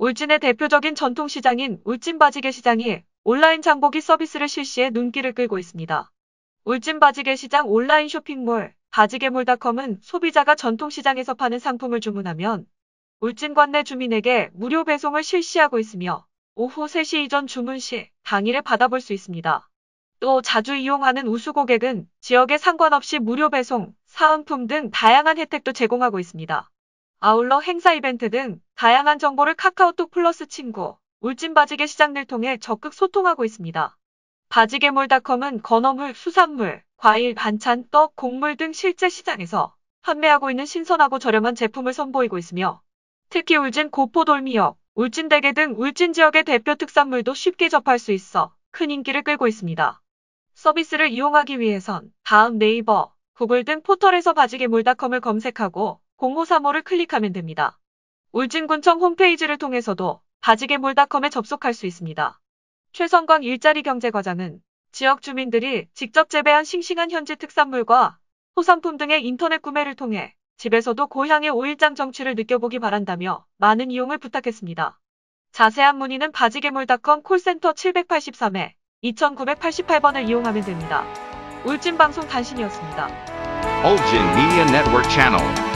울진의 대표적인 전통시장인 울진 바지개 시장이 온라인 장보기 서비스를 실시해 눈길을 끌고 있습니다. 울진 바지개 시장 온라인 쇼핑몰 바지개몰닷컴은 소비자가 전통시장에서 파는 상품을 주문하면 울진 관내 주민에게 무료 배송을 실시하고 있으며 오후 3시 이전 주문 시 당일에 받아볼 수 있습니다. 또 자주 이용하는 우수 고객은 지역에 상관없이 무료 배송, 사은품 등 다양한 혜택도 제공하고 있습니다. 아울러 행사 이벤트 등 다양한 정보를 카카오톡 플러스 친구, 울진 바지개 시장을 통해 적극 소통하고 있습니다. 바지개몰닷컴은 건어물, 수산물, 과일, 반찬, 떡, 곡물 등 실제 시장에서 판매하고 있는 신선하고 저렴한 제품을 선보이고 있으며 특히 울진 고포돌미역, 울진대게 등 울진 지역의 대표 특산물도 쉽게 접할 수 있어 큰 인기를 끌고 있습니다. 서비스를 이용하기 위해선 다음 네이버, 구글 등 포털에서 바지개몰닷컴을 검색하고 0535를 클릭하면 됩니다. 울진군청 홈페이지를 통해서도 바지개몰닷컴에 접속할 수 있습니다. 최성광 일자리 경제과장은 지역 주민들이 직접 재배한 싱싱한 현지 특산물과 소상품 등의 인터넷 구매를 통해 집에서도 고향의 오일장 정취를 느껴보기 바란다며 많은 이용을 부탁했습니다. 자세한 문의는 바지개몰닷컴 콜센터 783에 2988번을 이용하면 됩니다. 울진방송 단신이었습니다. Ulgin Media Network.